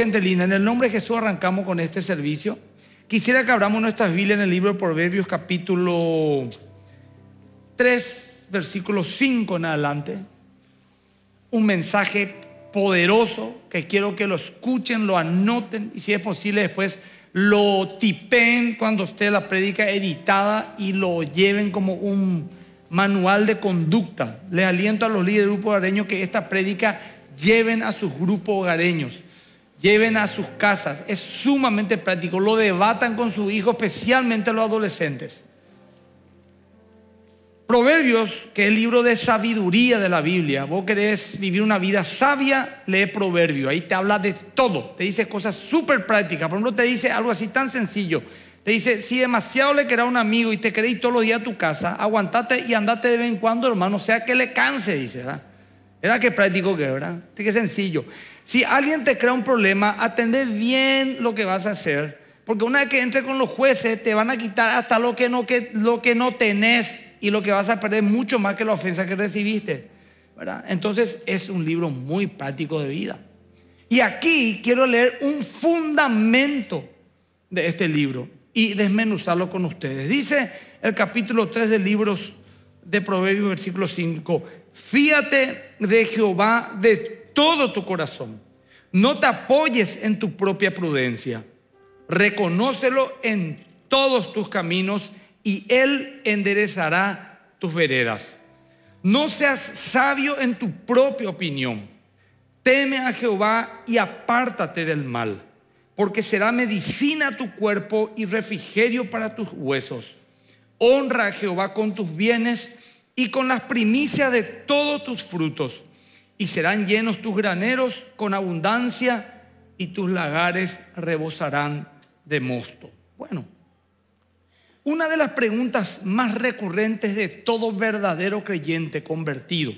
Gente linda, en el nombre de Jesús arrancamos con este servicio. Quisiera que abramos nuestras Biblias en el libro de Proverbios capítulo 3, versículo 5 en adelante. Un mensaje poderoso que quiero que lo escuchen, lo anoten y si es posible después lo tipen cuando esté la prédica editada y lo lleven como un manual de conducta. Les aliento a los líderes del grupo hogareño que esta prédica lleven a sus grupos hogareños, lleven a sus casas. Es sumamente práctico. Lo debatan con sus hijos, especialmente los adolescentes. Proverbios, que es el libro de sabiduría de la Biblia. Vos querés vivir una vida sabia, lee Proverbios. Ahí te habla de todo. Te dice cosas súper prácticas. Por ejemplo, te dice algo así tan sencillo. Te dice, si demasiado le querés a un amigo y te querés todos los días a tu casa, aguantate y andate de vez en cuando, hermano, sea que le canse, dice, ¿verdad? Era que práctico que, ¿verdad? Qué sencillo. Si alguien te crea un problema, atende bien lo que vas a hacer. Porque una vez que entre con los jueces, te van a quitar hasta lo que no, que, lo que no tenés y lo que vas a perder mucho más que la ofensa que recibiste. ¿verdad? Entonces es un libro muy práctico de vida. Y aquí quiero leer un fundamento de este libro y desmenuzarlo con ustedes. Dice el capítulo 3 del libro de Proverbios, versículo 5, fíate de Jehová de todo tu corazón. No te apoyes en tu propia prudencia. Reconócelo en todos tus caminos y Él enderezará tus veredas. No seas sabio en tu propia opinión. Teme a Jehová y apártate del mal, porque será medicina a tu cuerpo y refrigerio para tus huesos. Honra a Jehová con tus bienes y con las primicias de todos tus frutos, y serán llenos tus graneros con abundancia y tus lagares rebosarán de mosto. Bueno. Una de las preguntas más recurrentes de todo verdadero creyente convertido.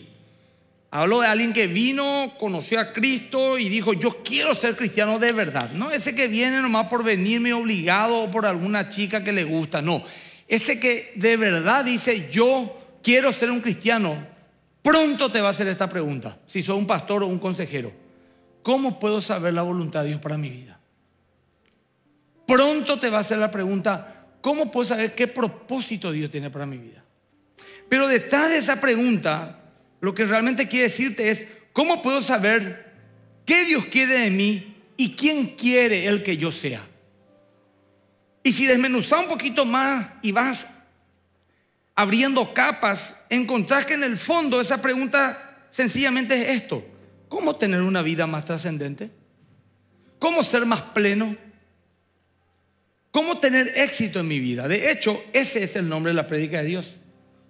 Hablo de alguien que vino, conoció a Cristo y dijo, yo quiero ser cristiano de verdad. No ese que viene nomás por venirme obligado o por alguna chica que le gusta. No, ese que de verdad dice, yo quiero ser un cristiano. Pronto te va a hacer esta pregunta, si soy un pastor o un consejero. ¿Cómo puedo saber la voluntad de Dios para mi vida? Pronto te va a hacer la pregunta, ¿cómo puedo saber qué propósito Dios tiene para mi vida? Pero detrás de esa pregunta, lo que realmente quiere decirte es, ¿cómo puedo saber qué Dios quiere de mí y quién quiere el que yo sea? Y si desmenuzas un poquito más y vas abriendo capas, encontrás que en el fondo esa pregunta sencillamente es esto. ¿Cómo tener una vida más trascendente? ¿Cómo ser más pleno? ¿Cómo tener éxito en mi vida? De hecho, ese es el nombre de la prédica de Dios.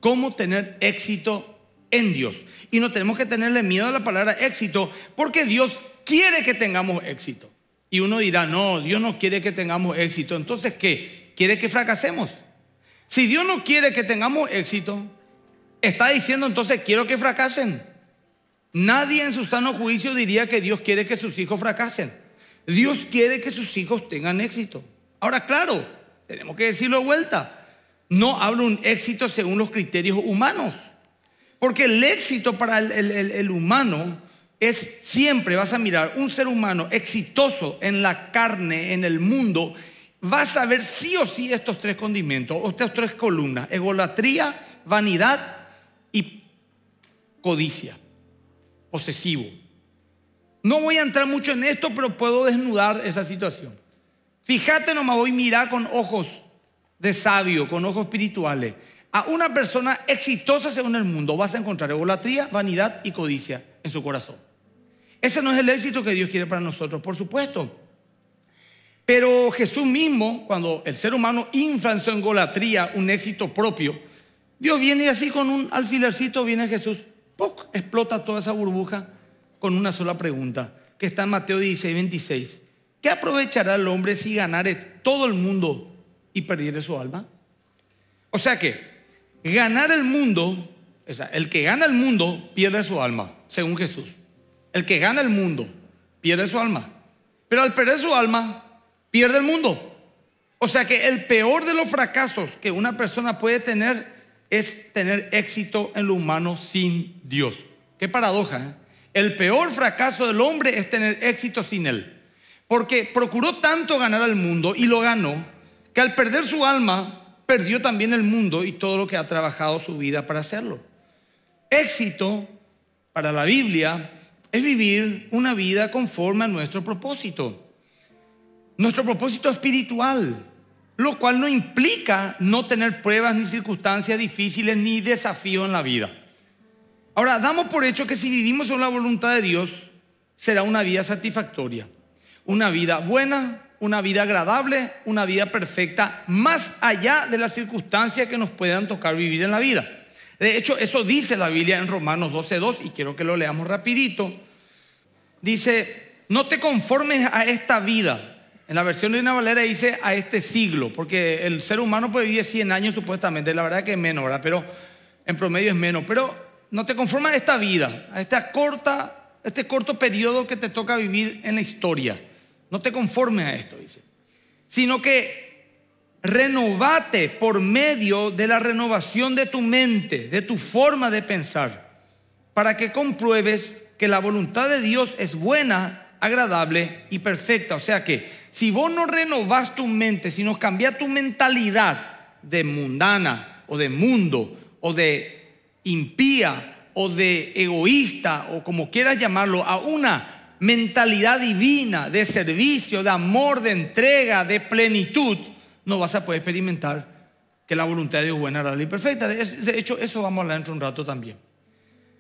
¿Cómo tener éxito en Dios? Y no tenemos que tenerle miedo a la palabra éxito porque Dios quiere que tengamos éxito. Y uno dirá, no, Dios no quiere que tengamos éxito. Entonces, ¿qué? ¿Quiere que fracasemos? Si Dios no quiere que tengamos éxito, está diciendo entonces, quiero que fracasen. Nadie en su sano juicio diría que Dios quiere que sus hijos fracasen. Dios quiere que sus hijos tengan éxito. Ahora, claro, tenemos que decirlo de vuelta. No hablo un éxito según los criterios humanos. Porque el éxito para el, humano es siempre, vas a mirar, un ser humano exitoso en la carne, en el mundo, vas a ver sí o sí estos tres condimentos, estas tres columnas, egolatría, vanidad y codicia, posesivo. No voy a entrar mucho en esto, pero puedo desnudar esa situación. Fíjate nomás, hoy mira con ojos de sabio, con ojos espirituales. A una persona exitosa según el mundo vas a encontrar egolatría, vanidad y codicia en su corazón. Ese no es el éxito que Dios quiere para nosotros, por supuesto. Pero Jesús mismo, cuando el ser humano infla en su egolatría un éxito propio, Dios viene así con un alfilercito, viene Jesús, ¡puc! explota toda esa burbuja con una sola pregunta, que está en Mateo 16, 26. ¿Qué aprovechará el hombre si ganare todo el mundo y perdiere su alma? O sea que ganar el mundo, o sea, el que gana el mundo pierde su alma, según Jesús. El que gana el mundo pierde su alma. Pero al perder su alma, pierde el mundo. O sea que el peor de los fracasos que una persona puede tener es tener éxito en lo humano sin Dios. Qué paradoja. ¿eh? El peor fracaso del hombre es tener éxito sin Él. porque procuró tanto ganar al mundo y lo ganó, que al perder su alma, perdió también el mundo y todo lo que ha trabajado su vida para hacerlo. Éxito para la Biblia es vivir una vida conforme a nuestro propósito. Nuestro propósito espiritual, lo cual no implica no tener pruebas ni circunstancias difíciles ni desafíos en la vida. Ahora, damos por hecho que si vivimos en la voluntad de Dios, será una vida satisfactoria, una vida buena, una vida agradable, una vida perfecta, más allá de las circunstancias que nos puedan tocar vivir en la vida. De hecho, eso dice la Biblia en Romanos 12.2 y quiero que lo leamos rapidito. Dice, no te conformes a esta vida. En la versión de una Valera dice a este siglo, porque el ser humano puede vivir 100 años supuestamente, la verdad que es menos, ¿verdad? Pero en promedio es menos. Pero no te conformes a esta vida, a esta corta, este corto periodo que te toca vivir en la historia. No te conformes a esto, dice. Sino que renovate por medio de la renovación de tu mente, de tu forma de pensar, para que compruebes que la voluntad de Dios es buena, agradable y perfecta. O sea que si vos no renovas tu mente, si no cambias tu mentalidad de mundana o de mundo o de impía o de egoísta o como quieras llamarlo, a una mentalidad divina de servicio, de amor, de entrega, de plenitud, no vas a poder experimentar que la voluntad de Dios es buena, agradable y perfecta. De hecho, eso vamos a hablar dentro de un rato también.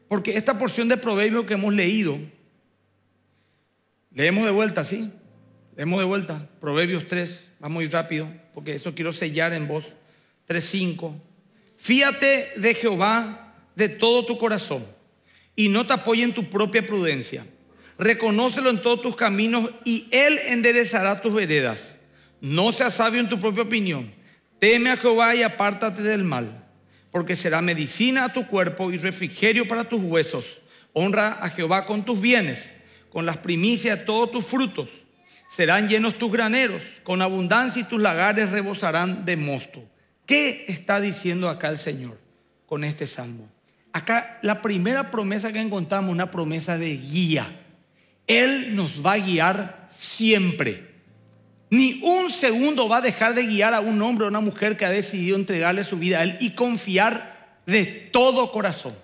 Porque esta porción de proverbios que hemos leído, leemos de vuelta, ¿sí? Leemos de vuelta, Proverbios 3, vamos ir rápido, porque eso quiero sellar en voz. 3.5. Fíate de Jehová de todo tu corazón y no te apoye en tu propia prudencia. Reconócelo en todos tus caminos y Él enderezará tus veredas. No seas sabio en tu propia opinión. Teme a Jehová y apártate del mal, porque será medicina a tu cuerpo y refrigerio para tus huesos. Honra a Jehová con tus bienes, con las primicias de todos tus frutos. Serán llenos tus graneros, con abundancia y tus lagares rebosarán de mosto. ¿Qué está diciendo acá el Señor con este salmo? Acá la primera promesa que encontramos, una promesa de guía. Él nos va a guiar siempre. Ni un segundo va a dejar de guiar a un hombre o una mujer que ha decidido entregarle su vida a Él y confiar de todo corazón.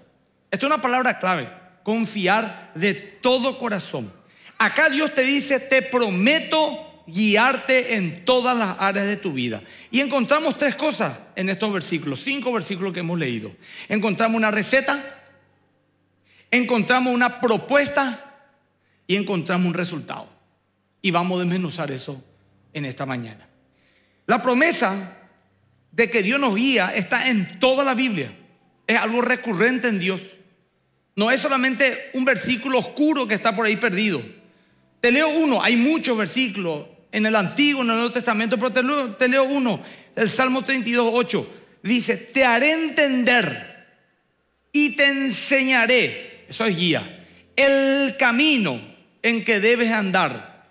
Esto es una palabra clave, confiar de todo corazón. Acá Dios te dice, te prometo guiarte en todas las áreas de tu vida. Y encontramos tres cosas en estos versículos, cinco versículos que hemos leído. Encontramos una receta, encontramos una propuesta y encontramos un resultado. Y vamos a desmenuzar eso en esta mañana. La promesa de que Dios nos guía está en toda la Biblia. Es algo recurrente en Dios. No es solamente un versículo oscuro que está por ahí perdido. Te leo uno, hay muchos versículos en el Antiguo, en el Nuevo Testamento, pero te leo, uno, el Salmo 32, 8. Dice, te haré entender y te enseñaré, eso es guía, el camino en que debes andar.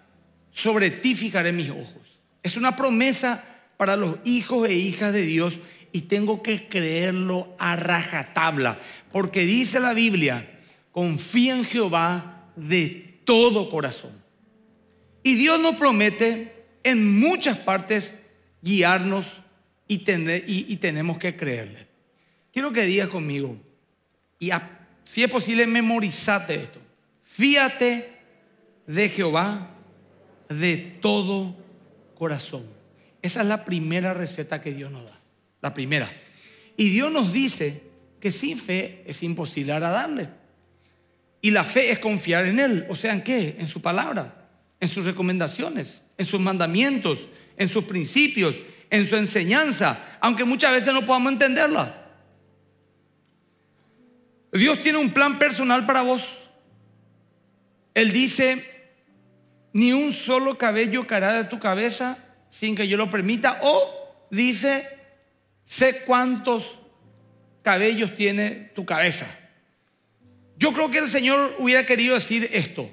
Sobre ti fijaré mis ojos. Es una promesa para los hijos e hijas de Dios y tengo que creerlo a rajatabla, porque dice la Biblia, confía en Jehová de todo corazón. Y Dios nos promete en muchas partes guiarnos y, tenemos que creerle. Quiero que digas conmigo, y si es posible, memorizate esto. Fíate de Jehová de todo corazón. Esa es la primera receta que Dios nos da. La primera. Y Dios nos dice que sin fe es imposible agradarle. Y la fe es confiar en Él. O sea, ¿en qué? En su palabra en sus recomendaciones, en sus mandamientos, en sus principios, en su enseñanza, aunque muchas veces no podamos entenderla. Dios tiene un plan personal para vos. Él dice, ni un solo cabello caerá de tu cabeza sin que yo lo permita. O dice, sé cuántos cabellos tiene tu cabeza. Yo creo que el Señor hubiera querido decir esto.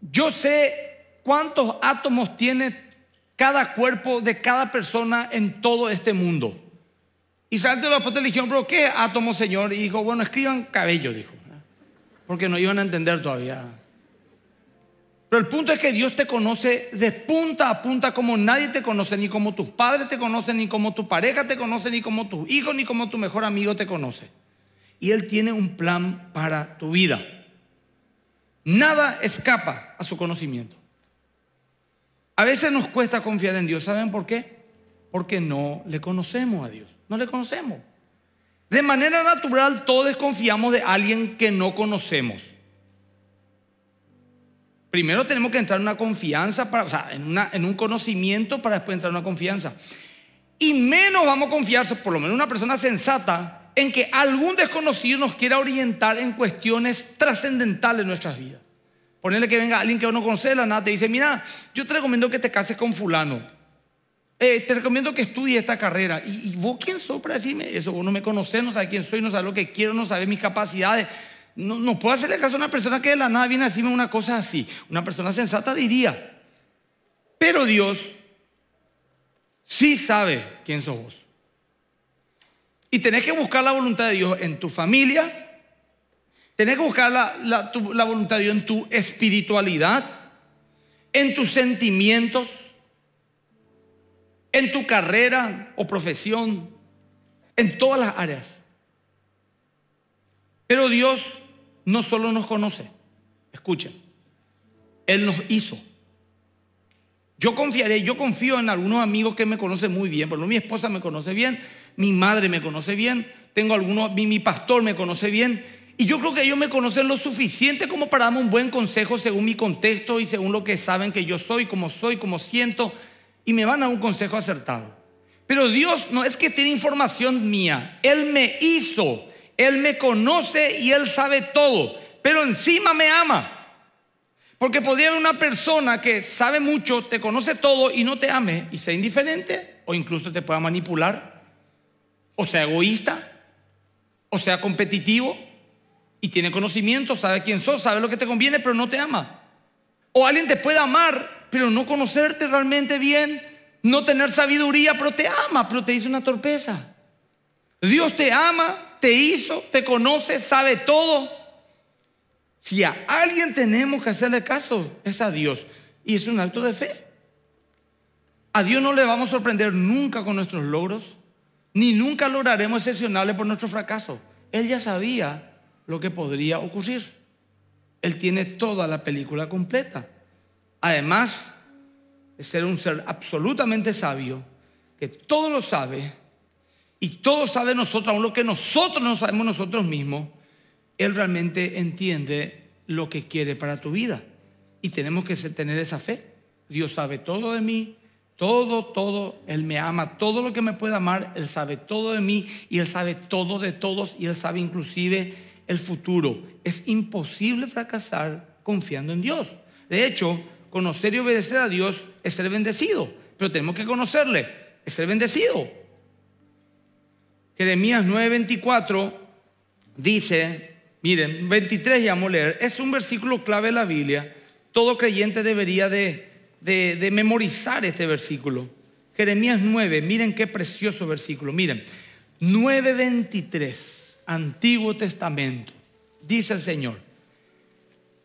Yo sé cuántos átomos tiene cada cuerpo de cada persona en todo este mundo. Y de los apóstoles dijeron, pero ¿qué átomo, Señor? Y dijo, bueno, escriban cabello, dijo. Porque no iban a entender todavía. Pero el punto es que Dios te conoce de punta a punta como nadie te conoce, ni como tus padres te conocen, ni como tu pareja te conoce, ni como tus hijos, ni como tu mejor amigo te conoce. Y Él tiene un plan para tu vida. Nada escapa a su conocimiento. A veces nos cuesta confiar en Dios. ¿Saben por qué? Porque no le conocemos a Dios. No le conocemos. De manera natural todos desconfiamos de alguien que no conocemos. Primero tenemos que entrar en una confianza, para, o sea, en, en un conocimiento para después entrar en una confianza. Y menos vamos a confiarse, por lo menos una persona sensata, en que algún desconocido nos quiera orientar en cuestiones trascendentales de nuestras vidas. Ponerle que venga alguien que uno conoce la nada, te dice, mira, yo te recomiendo que te cases con fulano. Eh, te recomiendo que estudies esta carrera. ¿Y, vos quién sos para decirme eso? Vos no me conoces, no sabes quién soy, no sabes lo que quiero, no sabes mis capacidades. No, puedo hacerle caso a una persona que de la nada viene a decirme una cosa así. Una persona sensata diría. Pero Dios sí sabe quién sos vos. Y tenés que buscar la voluntad de Dios en tu familia. Tenés que buscar la, la voluntad de Dios en tu espiritualidad, en tus sentimientos, en tu carrera o profesión, en todas las áreas. Pero Dios no solo nos conoce, escuchen, Él nos hizo. Yo confiaré, yo confío en algunos amigos que me conocen muy bien, por ejemplo, mi esposa me conoce bien, mi madre me conoce bien, tengo algunos, mi, mi pastor me conoce bien, y yo creo que ellos me conocen lo suficiente como para darme un buen consejo según mi contexto y según lo que saben que yo soy, como soy, como siento, y me van a un consejo acertado. Pero Dios no es que tiene información mía, Él me hizo él me conoce y Él sabe todo, pero encima me ama. Porque podría haber una persona que sabe mucho, te conoce todo y no te ame y sea indiferente o incluso te pueda manipular, o sea egoísta, o sea competitivo y tiene conocimiento, sabe quién sos, sabe lo que te conviene, pero no te ama. O alguien te puede amar, pero no conocerte realmente bien, no tener sabiduría, pero te ama, pero te dice una torpeza. Dios te ama, te hizo, te conoce, sabe todo. Si a alguien tenemos que hacerle caso, es a Dios. Y es un acto de fe. A Dios no le vamos a sorprender nunca con nuestros logros, ni nunca lograremos excepcionales por nuestro fracaso. Él ya sabía lo que podría ocurrir. Él tiene toda la película completa. Además de ser un ser absolutamente sabio, que todo lo sabe, y todo sabe nosotros, aún lo que nosotros no sabemos nosotros mismos, Él realmente entiende lo que quiere para tu vida. Y tenemos que tener esa fe. Dios sabe todo de mí, todo, todo. Él me ama, todo lo que me puede amar. Él sabe todo de mí y Él sabe todo de todos y Él sabe inclusive el futuro. Es imposible fracasar confiando en Dios. De hecho, conocer y obedecer a Dios es ser bendecido, pero tenemos que conocerle, es ser bendecido. Jeremías 9:24 dice, miren, 23 ya vamos a leer, es un versículo clave de la Biblia. Todo creyente debería de, de memorizar este versículo. Jeremías 9, miren qué precioso versículo, miren, 9:23, Antiguo Testamento, dice el Señor.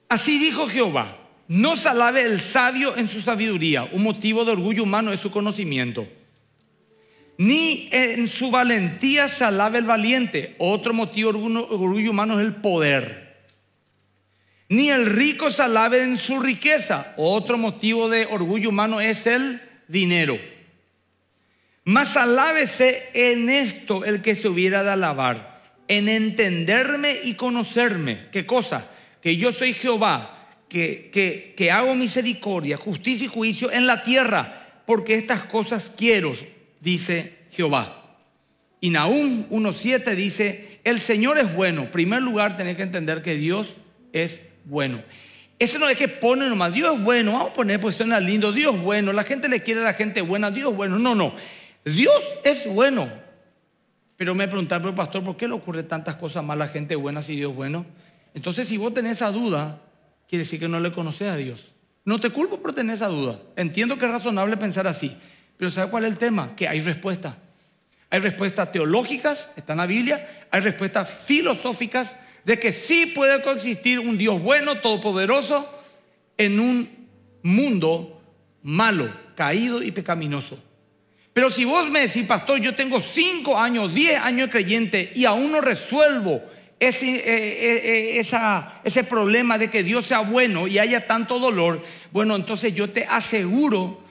Así dijo Jehová, no se el sabio en su sabiduría, un motivo de orgullo humano es su conocimiento ni en su valentía se alabe el valiente. Otro motivo de orgullo humano es el poder. Ni el rico se alabe en su riqueza. Otro motivo de orgullo humano es el dinero. Mas alábese en esto el que se hubiera de alabar, en entenderme y conocerme. ¿Qué cosa? Que yo soy Jehová, que, que, que hago misericordia, justicia y juicio en la tierra, porque estas cosas quiero dice Jehová. Y Nahum 1.7 dice, el Señor es bueno. En primer lugar, tenés que entender que Dios es bueno. Eso no es que pone nomás, Dios es bueno, vamos a poner pues suena lindo, Dios es bueno, la gente le quiere a la gente buena, Dios es bueno. No, no, Dios es bueno. Pero me preguntan, pero pastor, ¿por qué le ocurre tantas cosas mal a la gente buena si Dios es bueno? Entonces, si vos tenés esa duda, quiere decir que no le conoces a Dios. No te culpo por tener esa duda. Entiendo que es razonable pensar así. Pero ¿sabe cuál es el tema? Que hay respuesta. Hay respuestas teológicas, está en la Biblia, hay respuestas filosóficas de que sí puede coexistir un Dios bueno, todopoderoso, en un mundo malo, caído y pecaminoso. Pero si vos me decís, pastor, yo tengo cinco años, diez años de creyente y aún no resuelvo ese, eh, eh, eh, ese problema de que Dios sea bueno y haya tanto dolor, bueno, entonces yo te aseguro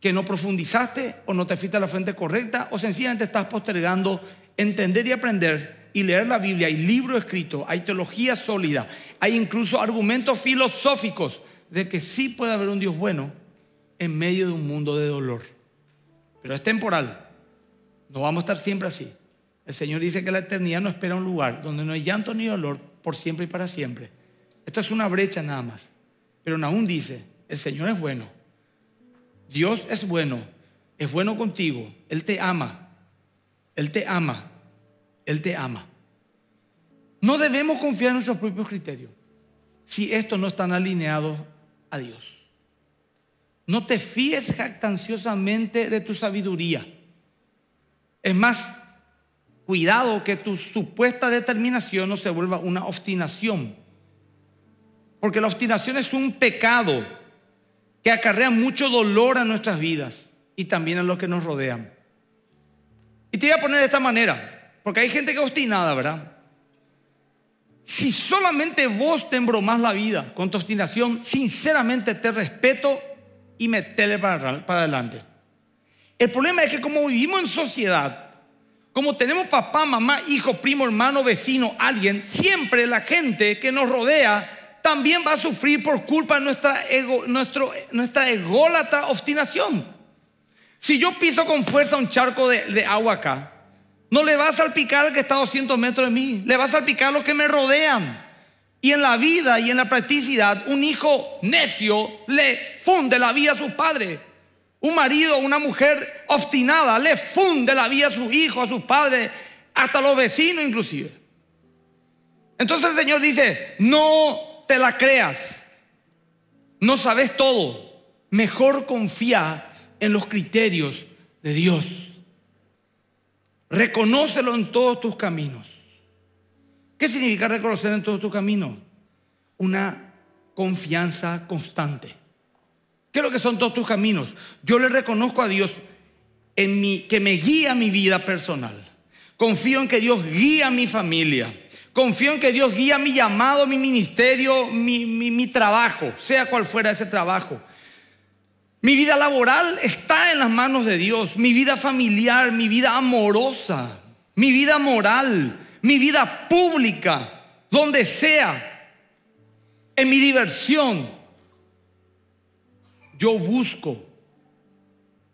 que no profundizaste o no te fuiste a la fuente correcta o sencillamente estás postergando entender y aprender y leer la Biblia. Hay libros escritos, hay teología sólida, hay incluso argumentos filosóficos de que sí puede haber un Dios bueno en medio de un mundo de dolor. Pero es temporal. No vamos a estar siempre así. El Señor dice que la eternidad no espera un lugar donde no hay llanto ni dolor por siempre y para siempre. Esto es una brecha nada más. Pero aún dice, el Señor es bueno. Dios es bueno. Es bueno contigo. Él te ama. Él te ama. Él te ama. No debemos confiar en nuestros propios criterios si estos no están alineados a Dios. No te fíes jactanciosamente de tu sabiduría. Es más, Cuidado que tu supuesta determinación no se vuelva una obstinación. Porque la obstinación es un pecado que acarrea mucho dolor a nuestras vidas y también a los que nos rodean. Y te voy a poner de esta manera, porque hay gente que es obstinada, ¿verdad? Si solamente vos te embromas la vida con tu obstinación, sinceramente te respeto y metele para, para adelante. El problema es que como vivimos en sociedad, como tenemos papá, mamá, hijo, primo, hermano, vecino, alguien, siempre la gente que nos rodea también va a sufrir por culpa de nuestra, ego, nuestra ególatra obstinación. Si yo piso con fuerza un charco de, de agua acá, no le va a salpicar al que está a 200 metros de mí, le va a salpicar a los que me rodean. Y en la vida y en la practicidad, un hijo necio le funde la vida a sus padres. Un marido o una mujer obstinada le funde la vida a sus hijos, a sus padres, hasta a los vecinos inclusive. Entonces el Señor dice, no te la creas, no sabes todo, mejor confía en los criterios de Dios. Reconócelo en todos tus caminos. ¿Qué significa reconocer en todos tus caminos? Una confianza constante. ¿Qué es lo que son todos tus caminos? Yo le reconozco a Dios en mi, que me guía mi vida personal. Confío en que Dios guía mi familia. Confío en que Dios guía mi llamado, mi ministerio, mi, mi trabajo, sea cual fuera ese trabajo. Mi vida laboral está en las manos de Dios. Mi vida familiar, mi vida amorosa, mi vida moral, mi vida pública, donde sea, en mi diversión, yo busco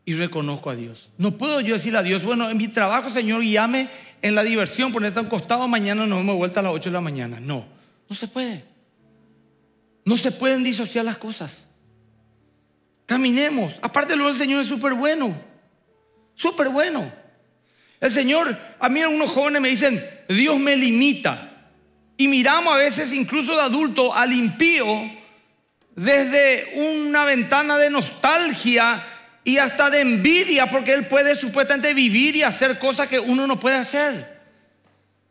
y reconozco a Dios. No puedo yo decirle a Dios, bueno, en mi trabajo, Señor, guíame en la diversión, ponerte a un costado, mañana nos hemos vuelto a las 8 de la mañana. No, no se puede. No se pueden disociar las cosas. Caminemos. Aparte, luego el Señor es súper bueno. Súper bueno. El Señor, a mí algunos jóvenes me dicen, Dios me limita. Y miramos a veces, incluso de adulto, al impío desde una ventana de nostalgia y hasta de envidia porque él puede supuestamente vivir y hacer cosas que uno no puede hacer.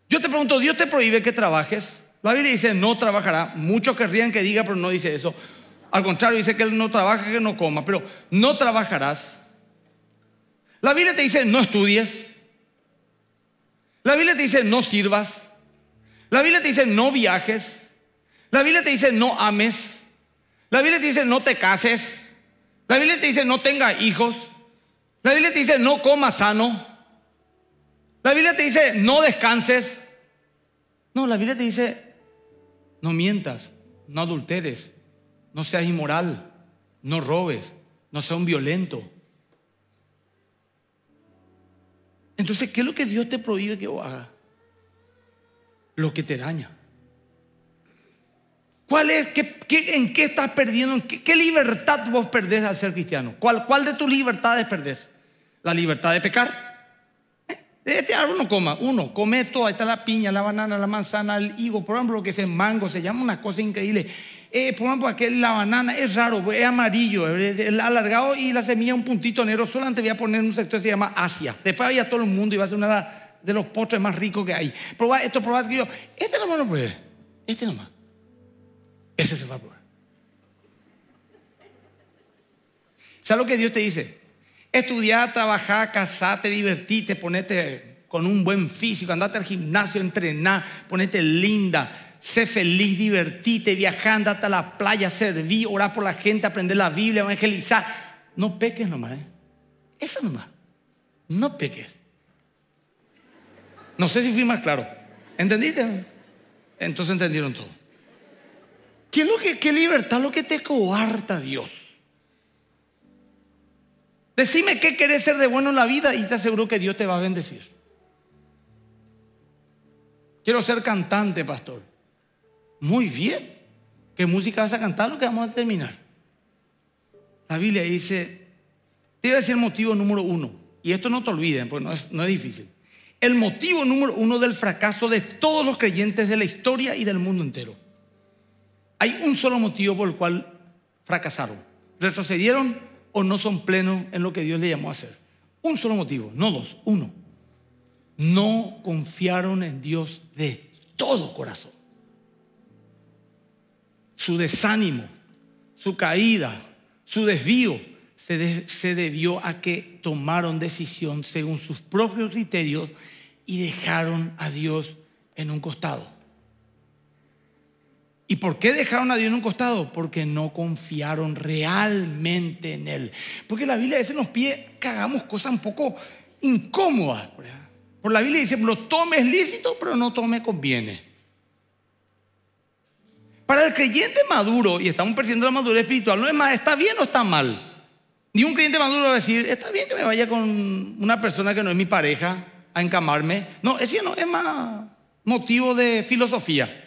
Yo te pregunto, ¿Dios te prohíbe que trabajes? La Biblia dice no trabajará. Muchos querrían que diga, pero no dice eso. Al contrario, dice que él no trabaja, que no coma, pero no trabajarás. La Biblia te dice no estudies. La Biblia te dice no sirvas. La Biblia te dice no viajes. La Biblia te dice no ames. La Biblia te dice no te cases. La Biblia te dice no tenga hijos. La Biblia te dice no comas sano. La Biblia te dice no descanses. No, la Biblia te dice no mientas, no adulteres, no seas inmoral, no robes, no seas un violento. Entonces, ¿qué es lo que Dios te prohíbe que hagas? Lo que te daña. ¿Cuál es, ¿En qué estás perdiendo? qué, libertad vos perdés al ser cristiano? ¿Cuál, ¿Cuál de tus libertades perdés? ¿La libertad de pecar? ¿Eh? De este árbol no coma. Uno, come todo. Ahí está la piña, la banana, la manzana, el higo. Por ejemplo, lo que es el mango. Se llama una cosa increíble. Eh, por ejemplo, aquel, la banana es raro, es amarillo, es alargado y la semilla un puntito negro. Solamente voy a poner un sector que se llama Asia. Después vaya todo el mundo y va a ser una de los postres más ricos que hay. Probá esto, probá que yo. Este nomás no puede. Este nomás. Ese se va a probar. ¿Sabes lo que Dios te dice? Estudiar, trabajar, casarte, divertirte, ponerte con un buen físico, andate al gimnasio, entrenar, ponete linda, sé feliz, divertite, viajar, andate a la playa, servir, orar por la gente, aprender la Biblia, evangelizar. No peques nomás, ¿eh? Eso nomás. No peques. No sé si fui más claro. ¿Entendiste? Entonces entendieron todo. ¿Qué, es lo que, libertad lo que te coarta Dios? Decime qué querés ser de bueno en la vida y te aseguro que Dios te va a bendecir. Quiero ser cantante, pastor. Muy bien. ¿Qué música vas a cantar? Lo que vamos a terminar. La Biblia dice, te voy a decir el motivo número uno. Y esto no te olviden, porque no es, no es difícil. El motivo número uno del fracaso de todos los creyentes de la historia y del mundo entero. Hay un solo motivo por el cual fracasaron. Retrocedieron o no son plenos en lo que Dios le llamó a hacer. Un solo motivo, no dos, uno. No confiaron en Dios de todo corazón. Su desánimo, su caída, su desvío se, se debió a que tomaron decisión según sus propios criterios y dejaron a Dios en un costado. ¿Y por qué dejaron a Dios en un costado? Porque no confiaron realmente en Él. Porque la Biblia a veces nos pide que hagamos cosas un poco incómodas. Por la Biblia dice, lo tomes lícito, pero no tome conviene. Para el creyente maduro, y estamos persiguiendo la madurez espiritual, no es más, ¿está bien o está mal? Ni un creyente maduro va a decir, está bien que me vaya con una persona que no es mi pareja a encamarme. No, ese no es más motivo de filosofía.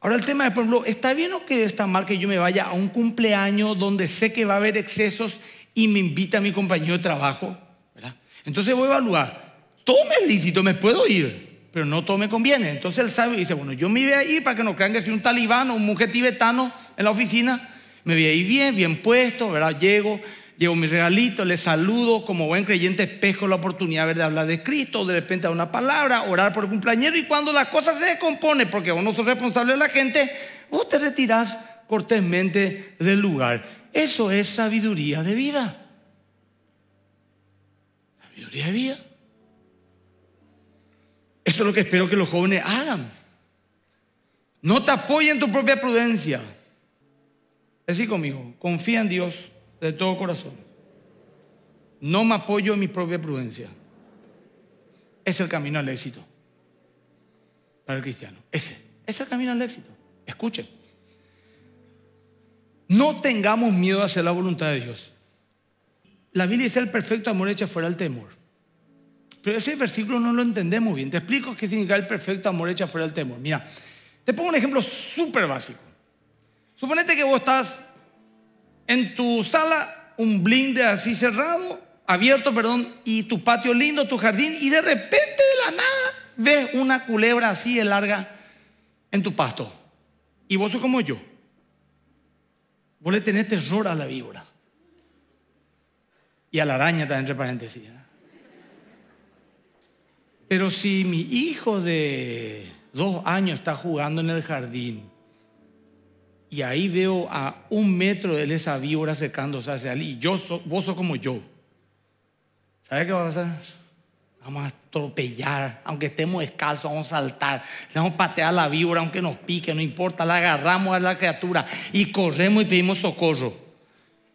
Ahora el tema es, por ejemplo, ¿está bien o que está mal que yo me vaya a un cumpleaños donde sé que va a haber excesos y me invita a mi compañero de trabajo? Entonces voy a evaluar, tome lícito, me puedo ir, pero no tome conviene. Entonces el sabio dice, bueno, yo me voy a ir para que no crean que soy un talibán o un mujer tibetano en la oficina, me voy a ir bien, bien puesto, ¿verdad? Llego, llevo mi regalito, le saludo, como buen creyente pesco la oportunidad de hablar de Cristo, de repente a una palabra, orar por el cumpleañero y cuando la cosa se descompone, porque uno es responsable de la gente, vos te retirás cortésmente del lugar. Eso es sabiduría de vida. Sabiduría de vida. Eso es lo que espero que los jóvenes hagan. No te apoyen en tu propia prudencia. Así conmigo, confía en Dios de todo corazón. No me apoyo en mi propia prudencia. Es el camino al éxito para el cristiano. Ese es el camino al éxito. Escuchen. No tengamos miedo a hacer la voluntad de Dios. La Biblia dice el perfecto amor echa fuera el temor. Pero ese versículo no lo entendemos bien. Te explico qué significa el perfecto amor echa fuera el temor. Mira, te pongo un ejemplo súper básico. Suponete que vos estás en tu sala, un blinde así cerrado, abierto, perdón, y tu patio lindo, tu jardín, y de repente de la nada ves una culebra así de larga en tu pasto. Y vos sos como yo. Vos le tenés terror a la víbora. Y a la araña también, entre paréntesis. Pero si mi hijo de dos años está jugando en el jardín y ahí veo a un metro de esa víbora secándose hacia él y yo vos sos como yo. ¿Sabes qué va a pasar? Vamos a atropellar, aunque estemos descalzos, vamos a saltar, le vamos a patear la víbora, aunque nos pique, no importa, la agarramos a la criatura y corremos y pedimos socorro.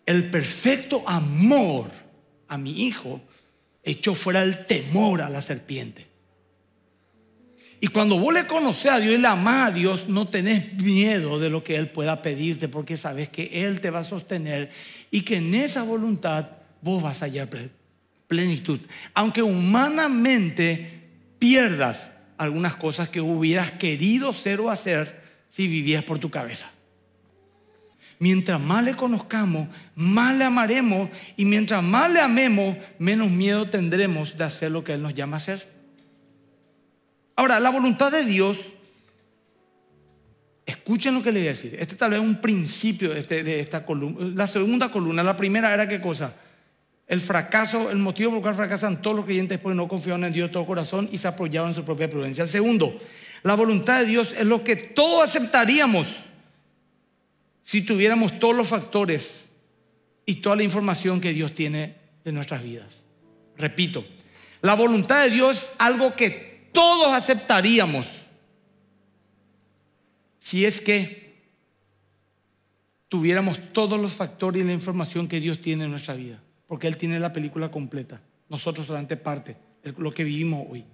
El perfecto amor a mi hijo echó fuera el temor a la serpiente. Y cuando vos le conoces a Dios y le amás a Dios, no tenés miedo de lo que Él pueda pedirte, porque sabes que Él te va a sostener y que en esa voluntad vos vas a hallar plenitud. Aunque humanamente pierdas algunas cosas que hubieras querido ser o hacer si vivías por tu cabeza. Mientras más le conozcamos, más le amaremos y mientras más le amemos, menos miedo tendremos de hacer lo que Él nos llama a hacer. Ahora, la voluntad de Dios, escuchen lo que le voy a decir. Este tal vez es un principio de, este, de esta columna. La segunda columna, la primera era qué cosa? El fracaso, el motivo por el cual fracasan todos los creyentes porque no confiaron en Dios de todo corazón y se apoyaron en su propia prudencia. El segundo, la voluntad de Dios es lo que todos aceptaríamos si tuviéramos todos los factores y toda la información que Dios tiene de nuestras vidas. Repito, la voluntad de Dios es algo que todos aceptaríamos si es que tuviéramos todos los factores y la información que Dios tiene en nuestra vida, porque Él tiene la película completa, nosotros solamente parte, lo que vivimos hoy.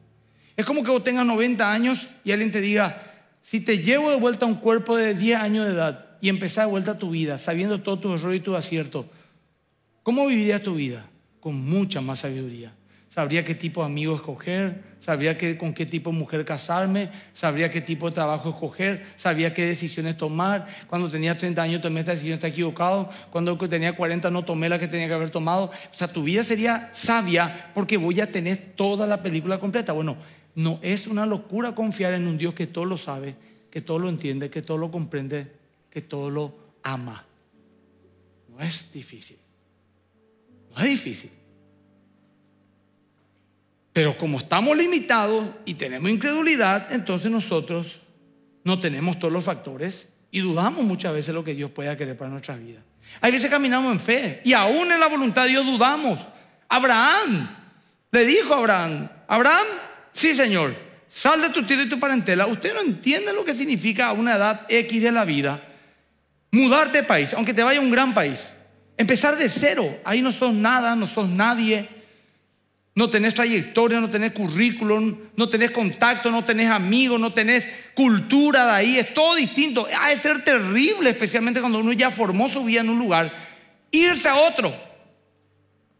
Es como que vos tengas 90 años y alguien te diga, si te llevo de vuelta a un cuerpo de 10 años de edad y empezar de vuelta tu vida, sabiendo todo tu error y tu acierto, ¿cómo vivirías tu vida? Con mucha más sabiduría. Sabría qué tipo de amigo escoger, sabría qué, con qué tipo de mujer casarme, sabría qué tipo de trabajo escoger, sabría qué decisiones tomar. Cuando tenía 30 años tomé esta decisión, está equivocado. Cuando tenía 40 no tomé la que tenía que haber tomado. O sea, tu vida sería sabia porque voy a tener toda la película completa. Bueno, no es una locura confiar en un Dios que todo lo sabe, que todo lo entiende, que todo lo comprende, que todo lo ama. No es difícil. No es difícil. Pero como estamos limitados y tenemos incredulidad, entonces nosotros no tenemos todos los factores y dudamos muchas veces lo que Dios pueda querer para nuestra vida. Hay veces caminamos en fe y aún en la voluntad de Dios dudamos. Abraham le dijo a Abraham, Abraham, sí Señor, sal de tu tierra y tu parentela. Usted no entiende lo que significa a una edad X de la vida mudarte de país, aunque te vaya a un gran país. Empezar de cero, ahí no sos nada, no sos nadie no tenés trayectoria, no tenés currículum, no tenés contacto, no tenés amigos, no tenés cultura de ahí. Es todo distinto. Ha de ser terrible, especialmente cuando uno ya formó su vida en un lugar. Irse a otro.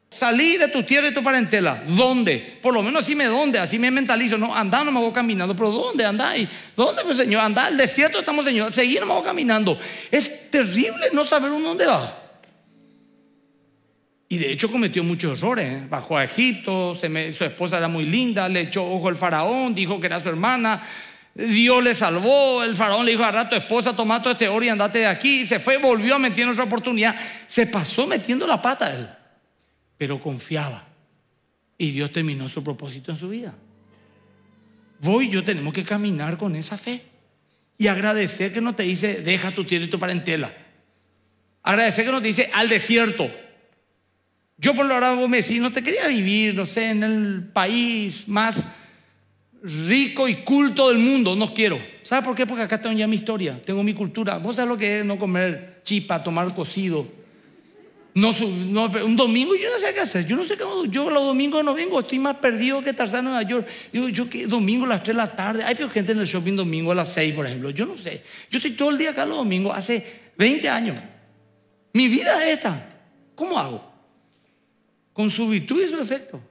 Salí de tu tierra y tu parentela. ¿Dónde? Por lo menos así me dónde, así me mentalizo. No, andá, no me voy caminando. Pero ¿dónde andáis? ¿Dónde, pues, Señor? Andá, el desierto estamos, Señor. Seguí, no me voy caminando. Es terrible no saber uno dónde va. Y de hecho cometió muchos errores. ¿eh? Bajó a Egipto, su esposa era muy linda, le echó ojo al faraón, dijo que era su hermana. Dios le salvó, el faraón le dijo a rato, esposa, toma todo este oro y andate de aquí. Se fue, volvió a meter en otra oportunidad. Se pasó metiendo la pata él, pero confiaba. Y Dios terminó su propósito en su vida. Vos y yo tenemos que caminar con esa fe. Y agradecer que no te dice, deja tu tierra y tu parentela. Agradecer que no te dice, al desierto. Yo por lo ahora me decís, no te quería vivir, no sé, en el país más rico y culto del mundo, no quiero. ¿Sabes por qué? Porque acá tengo ya mi historia, tengo mi cultura. Vos sabés lo que es no comer chipa, tomar cocido. No, un domingo yo no sé qué hacer. Yo no sé cómo. Yo los domingos no vengo. Estoy más perdido que Tarzán en Nueva York. Digo, yo que domingo a las 3 de la tarde. Hay gente en el shopping domingo a las 6, por ejemplo. Yo no sé. Yo estoy todo el día acá los domingos hace 20 años. Mi vida es esta. ¿Cómo hago? Con su virtud y su efecto.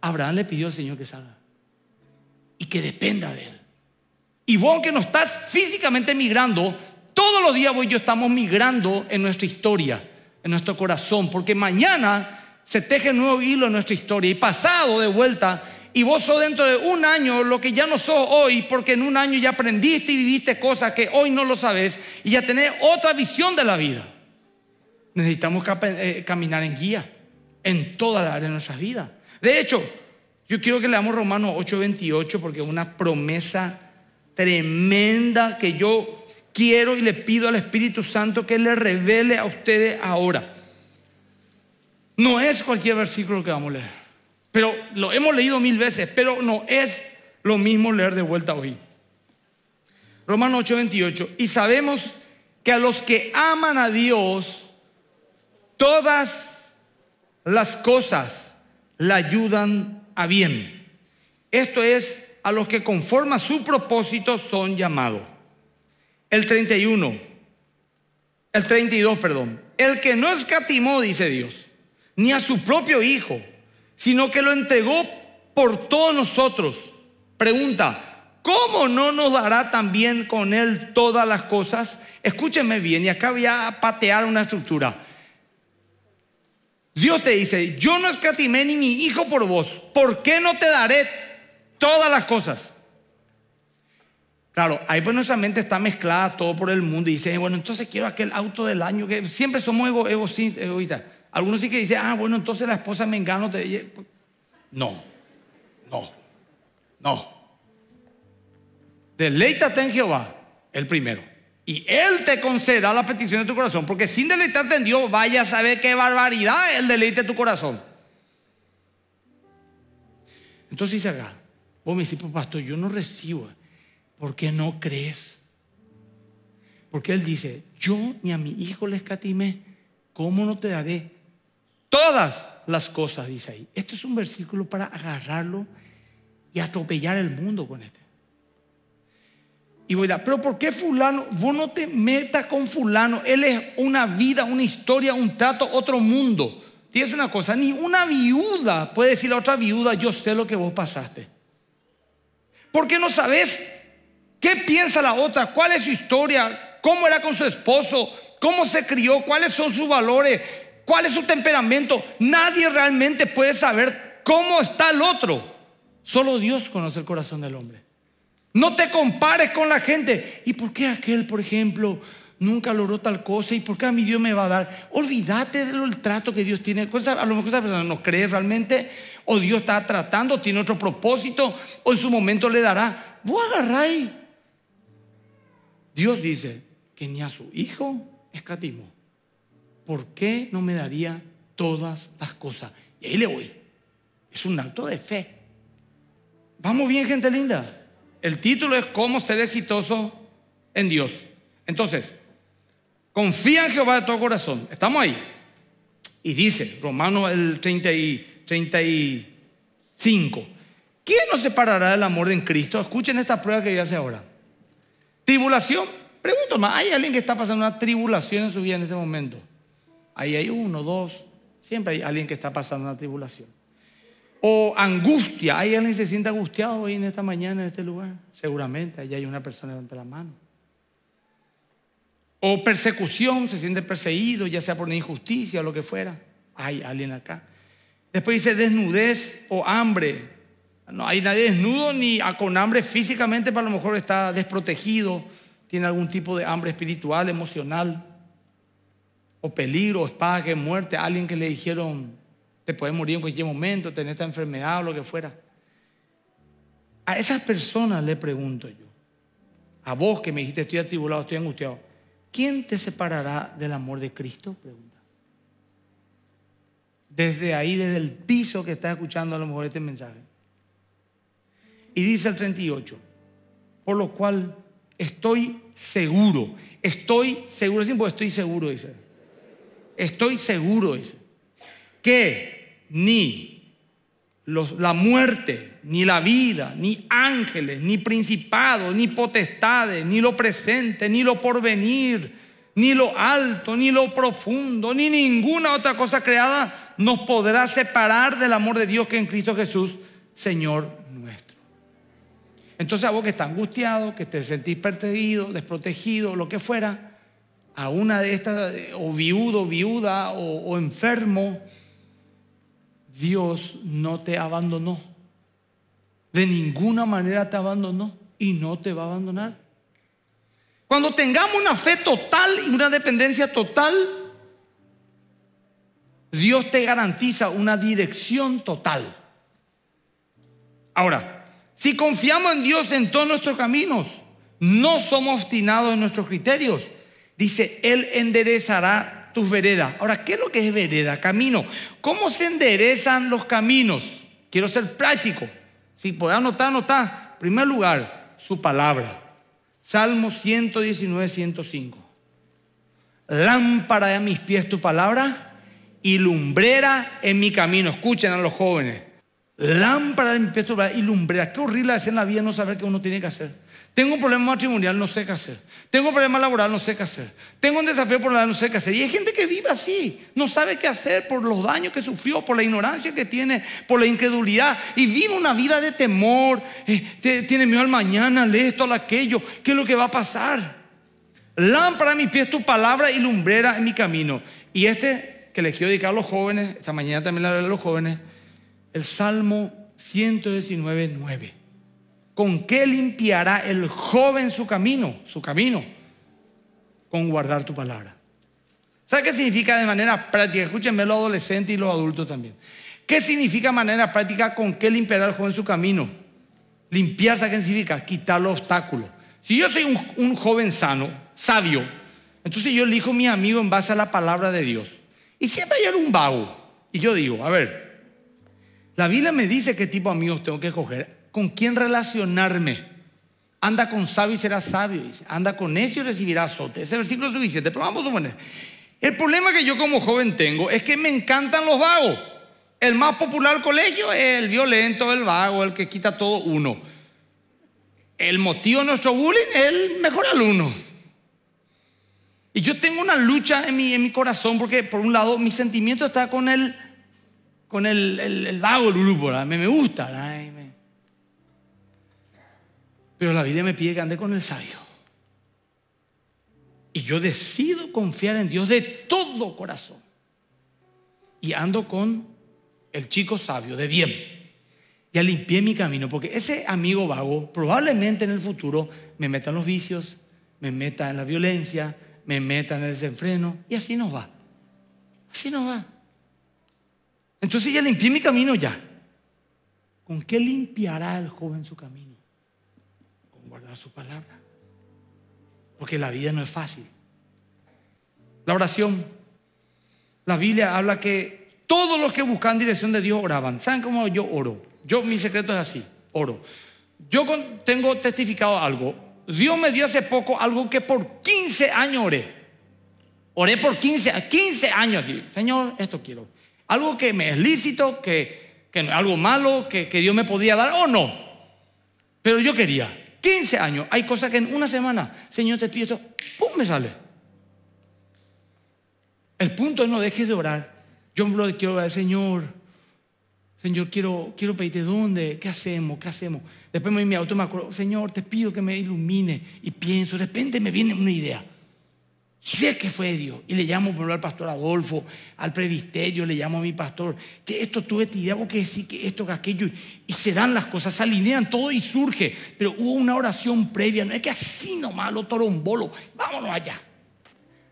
Abraham le pidió al Señor que salga y que dependa de él. Y vos, aunque no estás físicamente migrando, todos los días vos y yo estamos migrando en nuestra historia, en nuestro corazón, porque mañana se teje un nuevo hilo en nuestra historia y pasado de vuelta. Y vos sos dentro de un año lo que ya no sos hoy, porque en un año ya aprendiste y viviste cosas que hoy no lo sabes y ya tenés otra visión de la vida. Necesitamos eh, caminar en guía en toda la área de nuestras vidas. De hecho, yo quiero que leamos Romanos 8:28 porque es una promesa tremenda que yo quiero y le pido al Espíritu Santo que le revele a ustedes ahora. No es cualquier versículo que vamos a leer, pero lo hemos leído mil veces, pero no es lo mismo leer de vuelta hoy. Romanos 8:28. Y sabemos que a los que aman a Dios, todas las cosas la ayudan a bien. Esto es a los que conforme a su propósito son llamados. El 31, el 32, perdón. El que no escatimó, dice Dios, ni a su propio Hijo, sino que lo entregó por todos nosotros. Pregunta, ¿cómo no nos dará también con Él todas las cosas? Escúchenme bien, y acá voy a patear una estructura. Dios te dice, yo no escatimé ni mi hijo por vos, ¿por qué no te daré todas las cosas? Claro, ahí pues nuestra mente está mezclada todo por el mundo y dice, bueno, entonces quiero aquel auto del año, que siempre somos ego, egoístas. Algunos sí que dicen, ah, bueno, entonces la esposa me engano. Te... No, no, no. Deleítate en Jehová, el primero, Y Él te concederá la petición de tu corazón, porque sin deleitarte en Dios, vaya a saber qué barbaridad el deleite de tu corazón. Entonces dice acá, vos me decís, pues, pastor, yo no recibo. ¿Por qué no crees? Porque Él dice, yo ni a mi hijo le escatimé, ¿cómo no te daré todas las cosas? Dice ahí. Este es un versículo para agarrarlo y atropellar el mundo con este. Y voy a decir, pero ¿por qué fulano? Vos no te metas con fulano. Él es una vida, una historia, un trato, otro mundo. Tienes una cosa, ni una viuda puede decirle a otra viuda, yo sé lo que vos pasaste. ¿Por qué no sabes qué piensa la otra? ¿Cuál es su historia? ¿Cómo era con su esposo? ¿Cómo se crió? ¿Cuáles son sus valores? ¿Cuál es su temperamento? Nadie realmente puede saber cómo está el otro. Solo Dios conoce el corazón del hombre. No te compares con la gente. ¿Y por qué aquel, por ejemplo, nunca logró tal cosa? ¿Y por qué a mí Dios me va a dar? Olvídate del trato que Dios tiene. A lo mejor esa persona no cree realmente, o Dios está tratando, tiene otro propósito, o en su momento le dará. Vos agarráis. Dios dice que ni a su hijo escatimó. ¿Por qué no me daría todas las cosas? Y ahí le voy. Es un acto de fe. Vamos bien, gente linda. El título es cómo ser exitoso en Dios. Entonces, confía en Jehová de todo corazón. Estamos ahí. Y dice, Romanos el 30 y 35, ¿quién nos separará del amor de Cristo? Escuchen esta prueba que yo hace ahora. Tribulación. Pregunto más, ¿hay alguien que está pasando una tribulación en su vida en este momento? Ahí hay uno, dos. Siempre hay alguien que está pasando una tribulación. O angustia. ¿Hay alguien que se siente angustiado hoy en esta mañana en este lugar? Seguramente, allá hay una persona levanta la mano. O persecución, se siente perseguido, ya sea por una injusticia o lo que fuera. Hay alguien acá. Después dice desnudez o hambre. No hay nadie desnudo ni con hambre físicamente, pero a lo mejor está desprotegido, tiene algún tipo de hambre espiritual, emocional, o peligro, o espada, que muerte, alguien que le dijeron te puedes morir en cualquier momento, tener esta enfermedad o lo que fuera. A esas personas le pregunto yo, a vos que me dijiste estoy atribulado, estoy angustiado, ¿quién te separará del amor de Cristo? Pregunta. Desde ahí, desde el piso que estás escuchando a lo mejor este mensaje. Y dice el 38, por lo cual estoy seguro, estoy seguro, estoy seguro, dice. Estoy seguro, dice, que ni la muerte, ni la vida, ni ángeles, ni principados, ni potestades, ni lo presente, ni lo porvenir, ni lo alto, ni lo profundo, ni ninguna otra cosa creada nos podrá separar del amor de Dios que en Cristo Jesús, Señor nuestro. Entonces a vos que estás angustiado, que te sentís perseguido, desprotegido, lo que fuera, a una de estas, o viudo, viuda, o enfermo, Dios no te abandonó. De ninguna manera te abandonó y no te va a abandonar. Cuando tengamos una fe total y una dependencia total, Dios te garantiza una dirección total. Ahora, si confiamos en Dios en todos nuestros caminos, no somos obstinados en nuestros criterios, dice, Él enderezará tus veredas. Ahora, ¿qué es lo que es vereda? Camino. ¿Cómo se enderezan los caminos? Quiero ser práctico. Si puedes anotar, anotar. En primer lugar, su palabra. Salmo 119, 105. Lámpara a mis pies tu palabra y lumbrera en mi camino. Escuchen a los jóvenes. Lámpara en mis pies tu palabra y lumbrera. Qué horrible es en la vida no saber qué uno tiene que hacer. Tengo un problema matrimonial, no sé qué hacer. Tengo un problema laboral, no sé qué hacer. Tengo un desafío por la no sé qué hacer. Y hay gente que vive así, no sabe qué hacer por los daños que sufrió, por la ignorancia que tiene, por la incredulidad. Y vive una vida de temor. Eh, tiene miedo al mañana, lee esto, al aquello. ¿Qué es lo que va a pasar? Lámpara a mis pies tu palabra y lumbrera en mi camino. Y este que les quiero dedicar a los jóvenes, esta mañana también le a los jóvenes, el Salmo 119, 9. ¿Con qué limpiará el joven su camino? Su camino. Con guardar tu palabra. ¿Sabe qué significa de manera práctica? Escúchenme los adolescentes y los adultos también. ¿Qué significa manera práctica con qué limpiará el joven su camino? Limpiar, ¿sabe qué significa? Quitar los obstáculos. Si yo soy un, joven sano, sabio. Entonces yo elijo a mi amigo en base a la palabra de Dios. Y siempre hay un vago. Y yo digo, a ver, la Biblia me dice qué tipo de amigos tengo que escoger, con quién relacionarme. Anda con sabio y serás sabio. Anda con necio y recibirás azote. Ese versículo suficiente, pero vamos a poner. El problema que yo como joven tengo es que me encantan los vagos. El más popular del colegio es el violento, el vago, el que quita todo uno. El motivo de nuestro bullying es el mejor alumno. Y yo tengo una lucha en mi, en mi corazón porque por un lado mi sentimiento está con el, con el, el, vago del grupo, me, me gusta. Pero la Biblia me pide que ande con el sabio. Y yo decido confiar en Dios de todo corazón. Y ando con el chico sabio, de bien. Ya limpié mi camino, porque ese amigo vago probablemente en el futuro me meta en los vicios, me meta en la violencia, me meta en el desenfreno, y así nos va. Así nos va. Entonces ya limpié mi camino ya. ¿Con qué limpiará el joven su camino? Su palabra. Porque la vida no es fácil. La oración. La Biblia habla que todos los que buscan dirección de Dios oraban. ¿Saben cómo yo oro? Yo, mi secreto es así, oro. Yo tengo testificado algo. Dios me dio hace poco algo que por 15 años oré. Oré por 15, 15 años así. Señor, esto quiero. Algo que me es lícito, que, que algo malo, que, que Dios me podía dar o no. Pero yo quería. 15 años. Hay cosas que en una semana, Señor, te pido eso, ¡pum! me sale. El punto es no dejes de orar. Yo lo quiero orar, Señor. Señor, quiero, quiero pedirte dónde, qué hacemos, qué hacemos. Después me voy mi auto me acuerdo, Señor, te pido que me ilumine. Y pienso, de repente me viene una idea. Sé que fue Dios. Y le llamo por al pastor Adolfo, al previsterio, le llamo a mi pastor. Que esto tuve esta idea, que sí, que esto, que aquello. Y se dan las cosas, se alinean todo y surge. Pero hubo una oración previa. No es que así nomás lo torombolo. Vámonos allá.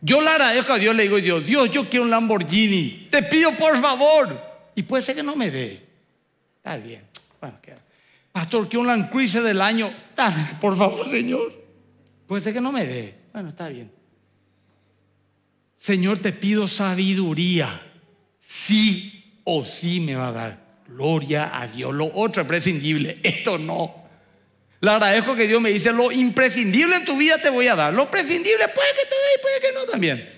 Yo le agradezco a Dios, le digo, Dios, Dios, yo quiero un Lamborghini. Te pido por favor. Y puede ser que no me dé. Está bien. Bueno, Pastor, quiero un Land Cruiser del año. Dame, por favor, Señor. Puede ser que no me dé. Bueno, está bien. Señor, te pido sabiduría. Sí o sí me va a dar. Gloria a Dios. Lo otro es prescindible. Esto no. Le agradezco que Dios me dice, lo imprescindible en tu vida te voy a dar. Lo prescindible puede que te dé y puede que no también.